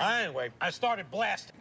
Anyway, I started blasting.